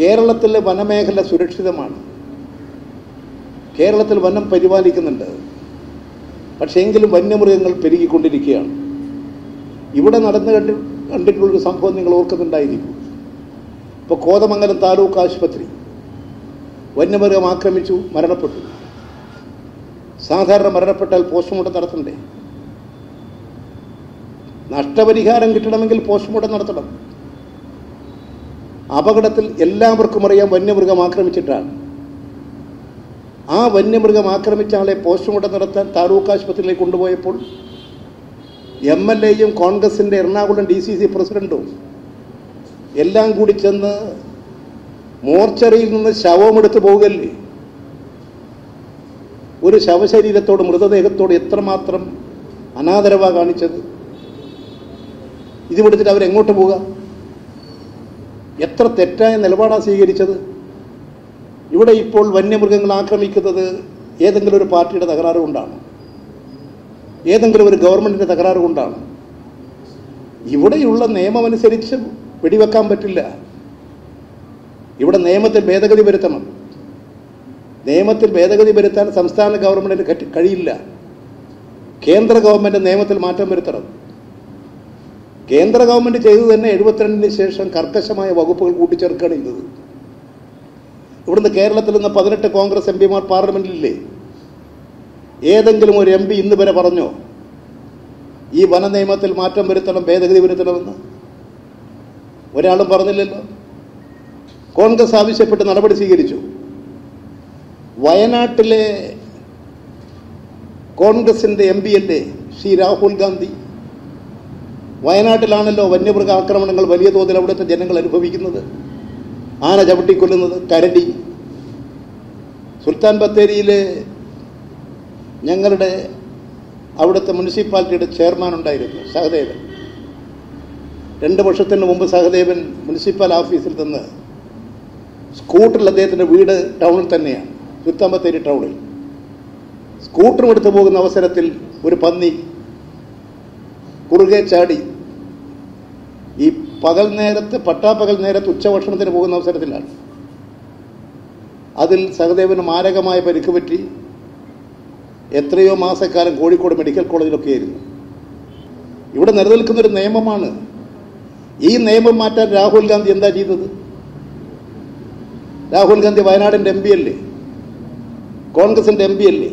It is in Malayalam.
കേരളത്തിലെ വനമേഖല സുരക്ഷിതമാണ്. കേരളത്തിൽ വനം പരിപാലിക്കുന്നുണ്ട്. പക്ഷേ എങ്കിലും വന്യമൃഗങ്ങൾ പെരുകിക്കൊണ്ടിരിക്കുകയാണ്. ഇവിടെ നടന്നു കണ്ടി കണ്ടിട്ടുള്ളൊരു സംഭവം നിങ്ങൾ ഓർക്കുന്നുണ്ടായിരിക്കും. ഇപ്പോൾ കോതമംഗലം താലൂക്ക് ആശുപത്രി. വന്യമൃഗം ആക്രമിച്ചു മരണപ്പെട്ടു. സാധാരണ മരണപ്പെട്ടാൽ പോസ്റ്റ്മോർട്ടം നടത്തണ്ടേ? നഷ്ടപരിഹാരം കിട്ടണമെങ്കിൽ പോസ്റ്റ്മോർട്ടം നടത്തണം. അപകടത്തിൽ എല്ലാവർക്കും അറിയാം വന്യമൃഗം ആക്രമിച്ചിട്ടാണ്. ആ വന്യമൃഗം ആക്രമിച്ച ആളെ പോസ്റ്റ്മോർട്ടം നടത്താൻ താലൂക്ക് ആശുപത്രിയിലേക്ക് കൊണ്ടുപോയപ്പോൾ എം എൽ എയും കോൺഗ്രസിന്റെ എറണാകുളം ഡി സി സി പ്രസിഡന്റും എല്ലാം കൂടി ചെന്ന് മോർച്ചറിയിൽ നിന്ന് ശവമെടുത്ത് പോകല്ലേ? ഒരു ശവശരീരത്തോട് മൃതദേഹത്തോട് എത്രമാത്രം അനാദരവാ കാണിച്ചത്? ഇത് വിടുത്തിട്ട് അവരെങ്ങോട്ട് പോവുക എത്ര തെറ്റായ നിലപാടാണ് സ്വീകരിച്ചത്? ഇവിടെ ഇപ്പോൾ വന്യമൃഗങ്ങൾ ആക്രമിക്കുന്നത് ഏതെങ്കിലും ഒരു പാർട്ടിയുടെ തകരാറ് കൊണ്ടാണ്. ഏതെങ്കിലും ഒരു ഗവൺമെന്റിന്റെ തകരാറ് കൊണ്ടാണ്. ഇവിടെയുള്ള നിയമമനുസരിച്ച് വെടിവെക്കാൻ പറ്റില്ല. ഇവിടെ നിയമത്തിൽ ഭേദഗതി വരുത്തണം. നിയമത്തിൽ ഭേദഗതി വരുത്താൻ സംസ്ഥാന ഗവൺമെന്റിന് കഴിയില്ല. കേന്ദ്ര ഗവൺമെന്റ് നിയമത്തിൽ മാറ്റം വരുത്തണം. കേന്ദ്ര ഗവൺമെന്റ് ചെയ്തു തന്നെ എഴുപത്തിരണ്ടിന് ശേഷം കർക്കശമായ വകുപ്പുകൾ കൂട്ടിച്ചേർക്കുകയാണ് ചെയ്തത്. ഇവിടുന്ന് കേരളത്തിൽ നിന്ന് പതിനെട്ട് കോൺഗ്രസ് എം പിമാർ പാർലമെന്റിലില്ലേ? ഏതെങ്കിലും ഒരു എം പി ഇന്ന് വരെ പറഞ്ഞോ? ഈ വന നിയമത്തിൽ മാറ്റം വരുത്തണം ഭേദഗതി വരുത്തണമെന്ന്? ഒരാളും പറഞ്ഞില്ലല്ലോ. കോൺഗ്രസ് ആവശ്യപ്പെട്ട് നടപടി സ്വീകരിച്ചു. വയനാട്ടിലെ കോൺഗ്രസിന്റെ എം പി അല്ലേ ശ്രീ രാഹുൽ ഗാന്ധി. വയനാട്ടിലാണല്ലോ വന്യമൃഗ ആക്രമണങ്ങൾ വലിയ തോതിൽ അവിടുത്തെ ജനങ്ങൾ അനുഭവിക്കുന്നത്. ആന ചവിട്ടിക്കൊല്ലുന്നത് കരടി. സുൽത്താൻ ബത്തേരിയിലെ ഞങ്ങളുടെ അവിടുത്തെ മുനിസിപ്പാലിറ്റിയുടെ ചെയർമാൻ ഉണ്ടായിരുന്നു സഹദേവൻ. രണ്ട് വർഷത്തിന് മുമ്പ് സഹദേവൻ മുനിസിപ്പൽ ഓഫീസിൽ നിന്ന് സ്കൂട്ടറിൽ അദ്ദേഹത്തിന്റെ വീട് ടൗണിൽ തന്നെയാണ് സുൽത്താൻ ബത്തേരി ടൗണിൽ. സ്കൂട്ടറും എടുത്തു പോകുന്ന അവസരത്തിൽ ഒരു പന്നി കുറുകെ ചാടി ഈ പകൽ നേരത്ത് പട്ടാപ്പകൽ നേരത്ത് ഉച്ചഭക്ഷണത്തിന് പോകുന്ന അവസരത്തിലാണ്. അതിൽ സഹദേവന് മാരകമായ പരിക്ക് പറ്റി എത്രയോ മാസക്കാലം കോഴിക്കോട് മെഡിക്കൽ കോളേജിലൊക്കെ ആയിരുന്നു ഇവിടെ നിലനിൽക്കുന്ന ഒരു നിയമമാണ്. ഈ നിയമം മാറ്റാൻ രാഹുൽ ഗാന്ധി എന്താ ചെയ്തത്? രാഹുൽ ഗാന്ധി വയനാടിന്റെ എം പി അല്ലേ? കോൺഗ്രസിന്റെ എം പി അല്ലേ?